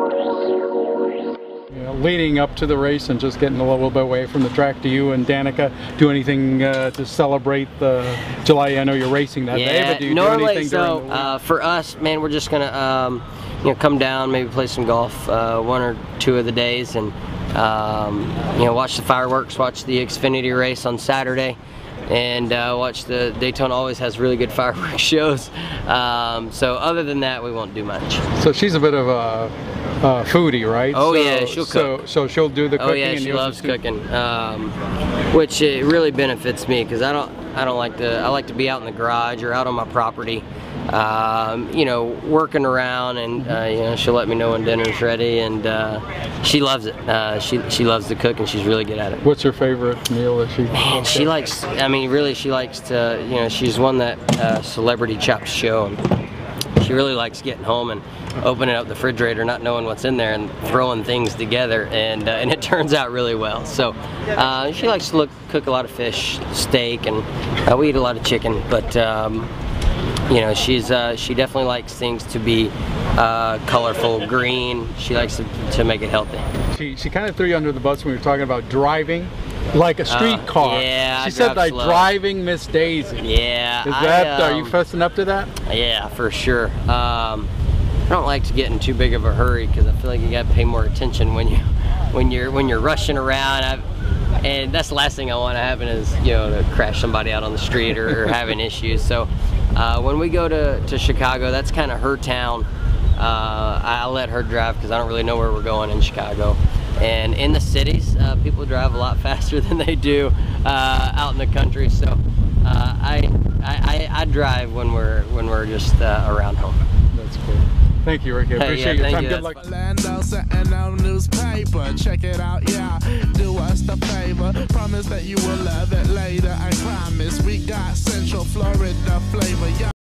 You know, leading up to the race and just getting a little bit away from the track, do you and Danica do anything uh, to celebrate the July? I know you're racing that day, but do you do normally, anything so during the week? uh, for us, man, we're just gonna um, you know come down, maybe play some golf uh, one or two of the days, and um, you know watch the fireworks, watch the Xfinity race on Saturday, and uh, watch the Daytona. Always has really good fireworks shows. Um, so other than that, we won't do much. so she's a bit of a, foodie, right? Oh, so, yeah, she'll cook. So she'll do the cooking. Oh yeah, she loves cooking, um, which it really benefits me because I don't I don't like to I like to be out in the garage or out on my property, um, you know, working around and uh, you know she'll let me know when dinner's ready and uh, she loves it. Uh, she she loves to cook and she's really good at it. What's her favorite meal that she? Man, she likes. I mean, really, she likes to. You know, she's won that uh, celebrity chopped show, and she really likes getting home and opening up the refrigerator, not knowing what's in there, and throwing things together, and uh, and it turns out really well. So uh, she likes to look, cook a lot of fish, steak, and uh, we eat a lot of chicken. But um, you know, she's uh, she definitely likes things to be uh, colorful, green. She likes to, to make it healthy. She, she kind of threw you under the bus when we were talking about driving like a street Uh, car. yeah, She said like slow. driving Miss Daisy. Yeah. Is I, that, are you um, fessing up to that? Yeah, for sure. Um, I don't like to get in too big of a hurry because I feel like you got to pay more attention when you when you're when you're rushing around. i and that's the last thing I want to happen is you know to crash somebody out on the street or, or having issues. So uh, when we go to, to Chicago, that's kind of her town. Uh, I'll let her drive because I don't really know where we're going in Chicago. And in the cities, uh, people drive a lot faster than they do uh, out in the country. So uh, I, I, I I drive when we're when we're just uh, around home. That's cool. Thank you, Ricky. I Hey, appreciate yeah, your time. you. Good luck. Orlando Sentinel newspaper. Check it out, yeah. The favor. Promise that you will love it later. I promise we got Central Florida flavor, yeah.